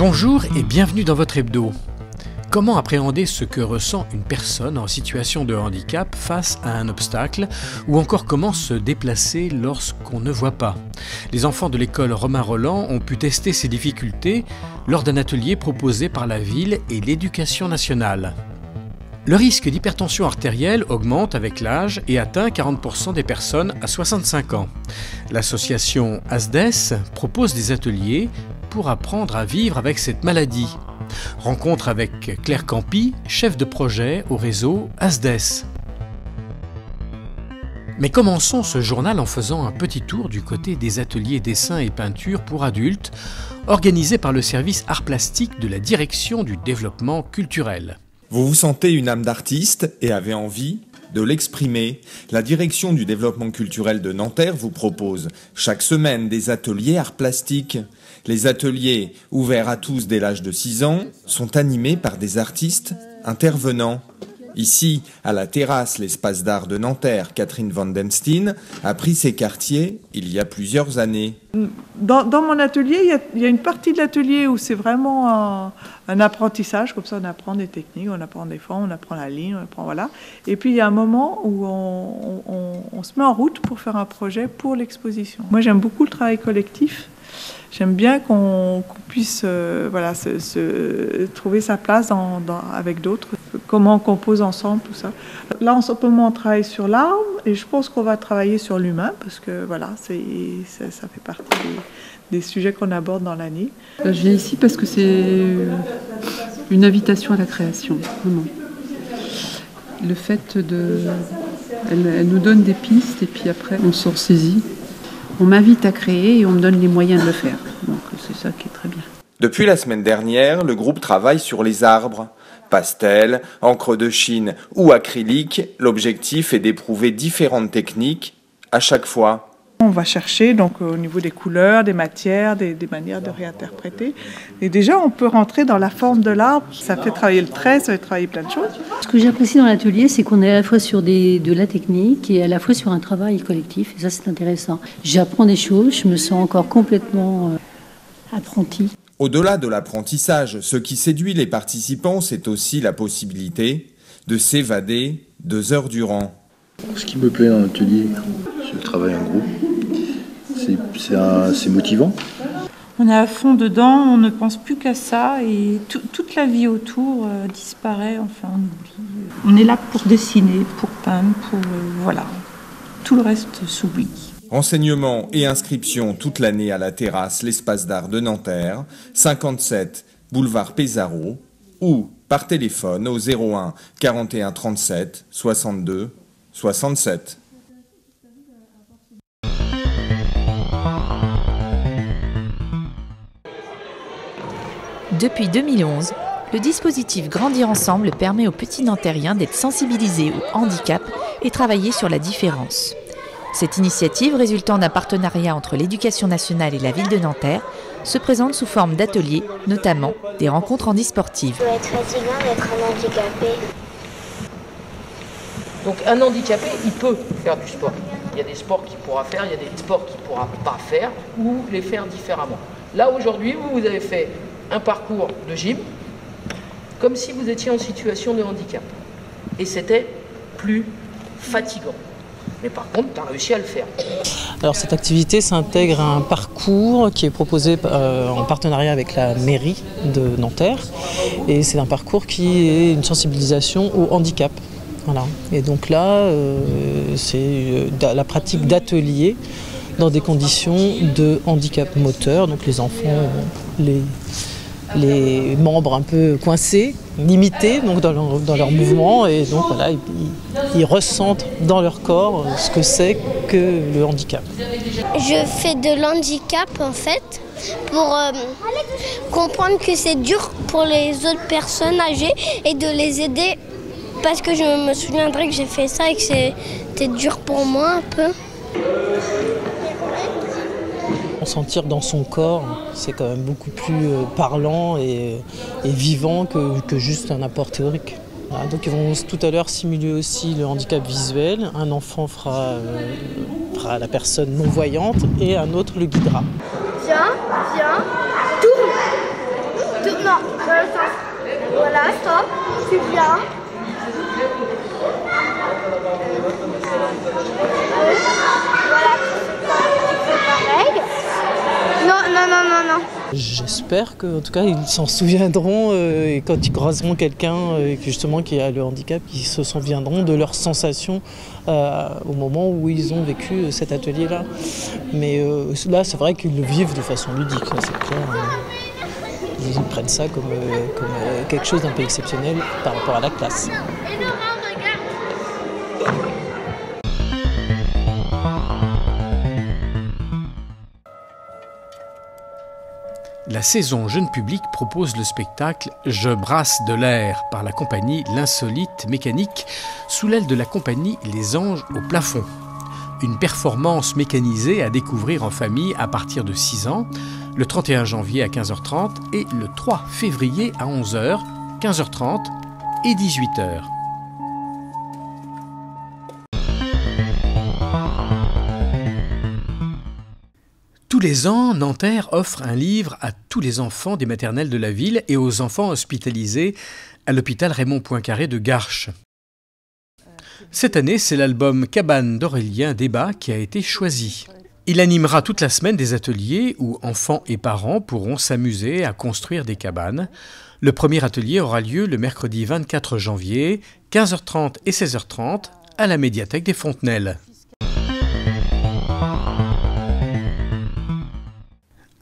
Bonjour et bienvenue dans votre hebdo. Comment appréhender ce que ressent une personne en situation de handicap face à un obstacle ou encore comment se déplacer lorsqu'on ne voit pas? Les enfants de l'école Romain Roland ont pu tester ces difficultés lors d'un atelier proposé par la ville et l'éducation nationale. Le risque d'hypertension artérielle augmente avec l'âge et atteint 40% des personnes à 65 ans. L'association ASDES propose des ateliers pour apprendre à vivre avec cette maladie. Rencontre avec Claire Campi, chef de projet au réseau ASDES. Mais commençons ce journal en faisant un petit tour du côté des ateliers dessin et peinture pour adultes organisés par le service art plastique de la direction du développement culturel. Vous vous sentez une âme d'artiste et avez envie de l'exprimer. La direction du développement culturel de Nanterre vous propose chaque semaine des ateliers art plastique. Les ateliers, ouverts à tous dès l'âge de 6 ans, sont animés par des artistes intervenants. Ici, à la terrasse, l'espace d'art de Nanterre, Catherine Van Denstein a pris ses quartiers il y a plusieurs années. Dans, mon atelier, il y, a, une partie de l'atelier où c'est vraiment un, apprentissage, comme ça on apprend des techniques, on apprend des formes, on apprend la ligne, on apprend voilà. Et puis il y a un moment où on se met en route pour faire un projet pour l'exposition. Moi j'aime beaucoup le travail collectif j'aime bien qu'on puisse euh, se, trouver sa place avec d'autres, comment on compose ensemble, tout ça. Là, en ce moment, on travaille sur l'arme et je pense qu'on va travailler sur l'humain parce que voilà, ça, fait partie des, sujets qu'on aborde dans l'année. Euh, je viens ici parce que c'est une invitation à la création, vraiment. Le fait de. Elle nous donne des pistes et puis après, on s'en saisit on m'invite à créer et on me donne les moyens de le faire. Donc c'est ça qui est très bien. Depuis la semaine dernière, le groupe travaille sur les arbres. Pastel, encre de Chine ou acrylique, l'objectif est d'éprouver différentes techniques à chaque fois. On va chercher donc au niveau des couleurs, des matières, des, manières de réinterpréter. Et déjà, on peut rentrer dans la forme de l'arbre. Ça fait travailler le trait, ça fait travailler plein de choses. Ce que j'apprécie dans l'atelier, c'est qu'on est à la fois sur de la technique et à la fois sur un travail collectif. Et ça, c'est intéressant. J'apprends des choses, je me sens encore complètement euh, apprenti. Au-delà de l'apprentissage, ce qui séduit les participants, c'est aussi la possibilité de s'évader deux heures durant. Ce qui me plaît dans l'atelier, c'est le travail en groupe c'est motivant. On est à fond dedans, on ne pense plus qu'à ça et toute la vie autour euh, disparaît, enfin on oublie. On est là pour dessiner, pour peindre, pour... Euh, voilà. Tout le reste s'oublie. Enseignement et inscription toute l'année à la terrasse L'Espace d'Art de Nanterre, 57 boulevard Pézaro ou par téléphone au 01 41 37 62 67. Depuis 2011, le dispositif Grandir ensemble permet aux petits Nantériens d'être sensibilisés au handicap et travailler sur la différence. Cette initiative, résultant d'un partenariat entre l'éducation nationale et la ville de Nanterre, se présente sous forme d'ateliers, notamment des rencontres handisportives. Ça être fatigant d'être un handicapé. Donc un handicapé, il peut faire du sport. Il y a des sports qu'il pourra faire, il y a des sports qu'il ne pourra pas faire ou les faire différemment. Là aujourd'hui, vous, vous avez fait un parcours de gym comme si vous étiez en situation de handicap. Et c'était plus fatigant. Mais par contre, tu as réussi à le faire. Alors cette activité s'intègre à un parcours qui est proposé euh, en partenariat avec la mairie de Nanterre. Et c'est un parcours qui est une sensibilisation au handicap. Voilà. Et donc là, euh, c'est euh, la pratique d'ateliers dans des conditions de handicap moteur. Donc les enfants, les, les membres un peu coincés, limités dans, leur, dans leurs mouvements et donc voilà, ils, ressentent dans leur corps ce que c'est que le handicap. Je fais de l'handicap en fait pour euh, comprendre que c'est dur pour les autres personnes âgées et de les aider parce que je me souviendrai que j'ai fait ça et que c'était dur pour moi un peu sentir dans son corps, c'est quand même beaucoup plus euh, parlant et, vivant que, juste un apport théorique. donc ils vont tout à l'heure simuler aussi le handicap visuel. Un enfant fera, euh, fera la personne non-voyante et un autre le guidera. Viens, viens, tourne Tout, non, le sens. Voilà, stop, tu viens. Voilà, tu fais pareil. Non, non, non, non, non. J'espère qu'en tout cas ils s'en souviendront euh, et quand ils croiseront quelqu'un euh, justement qui a le handicap, ils se souviendront de leurs sensations euh, au moment où ils ont vécu cet atelier-là. Mais là c'est vrai qu'ils le vivent de façon ludique, clair. Ils prennent ça comme, comme, quelque chose d'un peu exceptionnel par rapport à la classe. La saison jeune public propose le spectacle Je brasse de l'air par la compagnie L'Insolite Mécanique sous l'aile de la compagnie Les Anges au plafond. Une performance mécanisée à découvrir en famille à partir de 6 ans, le 31 janvier à 15h30 et le 3 février à 11h, 15h30 et 18h. Tous les ans, Nanterre offre un livre à tous les enfants des maternelles de la ville et aux enfants hospitalisés à l'hôpital Raymond Poincaré de Garches. Cette année, c'est l'album Cabane d'Aurélien Débat qui a été choisi. Il animera toute la semaine des ateliers où enfants et parents pourront s'amuser à construire des cabanes. Le premier atelier aura lieu le mercredi 24 janvier, 15h30 et 16h30 à la médiathèque des Fontenelles.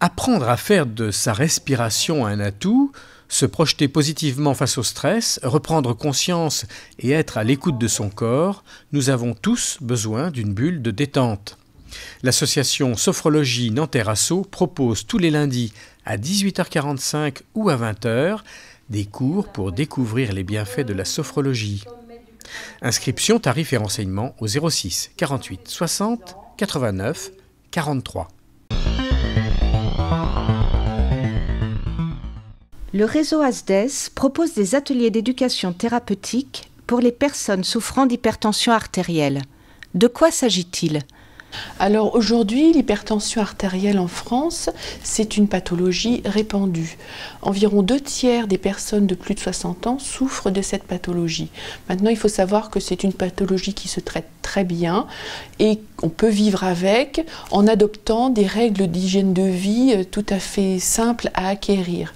Apprendre à faire de sa respiration un atout, se projeter positivement face au stress, reprendre conscience et être à l'écoute de son corps, nous avons tous besoin d'une bulle de détente. L'association Sophrologie Nanterre Asso propose tous les lundis à 18h45 ou à 20h des cours pour découvrir les bienfaits de la sophrologie. Inscription, tarifs et renseignements au 06 48 60 89 43. Le réseau ASDES propose des ateliers d'éducation thérapeutique pour les personnes souffrant d'hypertension artérielle. De quoi s'agit-il? Alors aujourd'hui, l'hypertension artérielle en France, c'est une pathologie répandue. Environ deux tiers des personnes de plus de 60 ans souffrent de cette pathologie. Maintenant, il faut savoir que c'est une pathologie qui se traite très bien et on peut vivre avec en adoptant des règles d'hygiène de vie euh, tout à fait simples à acquérir.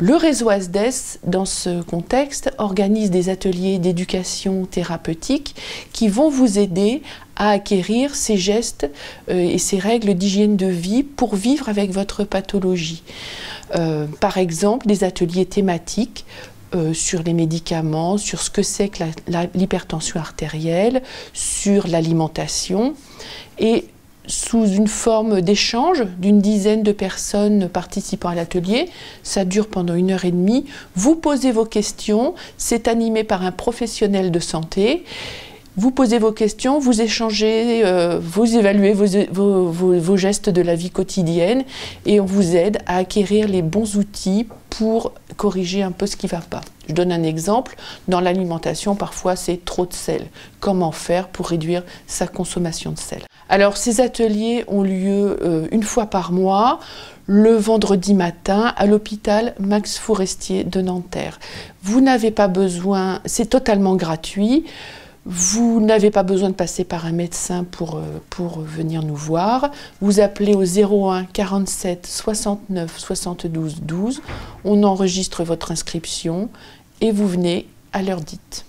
Le réseau ASDES, dans ce contexte, organise des ateliers d'éducation thérapeutique qui vont vous aider à acquérir ces gestes euh, et ces règles d'hygiène de vie pour vivre avec votre pathologie. Euh, par exemple, des ateliers thématiques euh, sur les médicaments, sur ce que c'est que l'hypertension artérielle, sur l'alimentation et sous une forme d'échange d'une dizaine de personnes participant à l'atelier. Ça dure pendant une heure et demie. Vous posez vos questions. C'est animé par un professionnel de santé. Vous posez vos questions, vous échangez, euh, vous évaluez vos, gestes de la vie quotidienne et on vous aide à acquérir les bons outils pour corriger un peu ce qui ne va pas. Je donne un exemple. Dans l'alimentation, parfois, c'est trop de sel. Comment faire pour réduire sa consommation de sel? Alors, ces ateliers ont lieu euh, une fois par mois le vendredi matin à l'hôpital Max Forestier de Nanterre. Vous n'avez pas besoin, c'est totalement gratuit. Vous n'avez pas besoin de passer par un médecin pour, pour venir nous voir. Vous appelez au 01 47 69 72 12. On enregistre votre inscription et vous venez à l'heure dite.